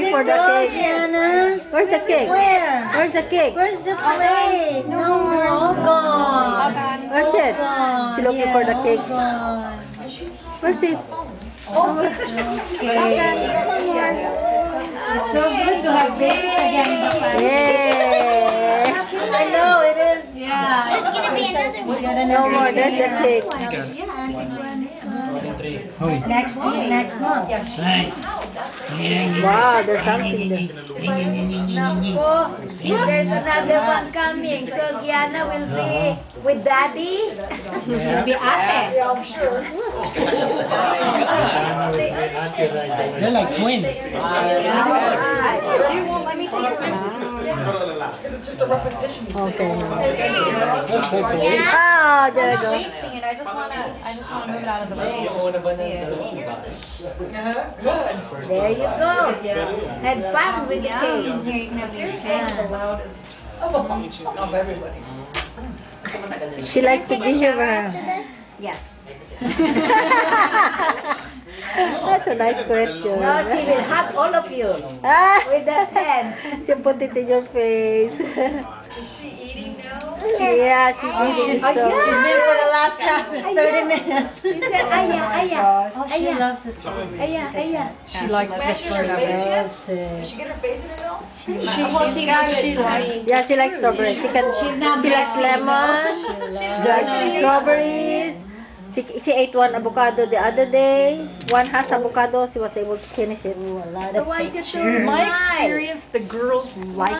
looking for the go, cake. Diana. Where's the cake? Where? Where's the cake? Where's the plate? No more. All oh, gone. Where's it? Oh, gone. She looking for the cake. Oh, gone. Where's it? Oh, Okay. So good to have babies again. Yay! I know it is. Yeah. There's gonna be another one. No more. There's the cake. Next year, next month. Wow, there's something there. Nako, there's another one coming. So Gianna will be uh-huh. with daddy. She'll be ate. They're like twins. Okay. That's so weird. Ah, there you go. wasting it. I just wanna, I just wanna move it out of the way so you can see it. There you go. Had fun with the cake. Here, you can have these. She likes to Take be a here. shower after this? Yes. That's a nice question. Now she will hug all of you Ah, with that hands. she put it in your face. Is she eating now? Yeah, she's eating She's, so. she's been for the last half, 30 minutes. She said, Aya, Aya, Oh, she loves the strawberry. Aya, Aya. She likes the strawberry. She get her face in it though? She, she, she likes. Yeah, she likes strawberry. She can. She likes lemon, strawberries. She, she ate one avocado the other day. One has avocado. She was able to finish it. Ooh, a lot So of why you pictures. My experience, the girls like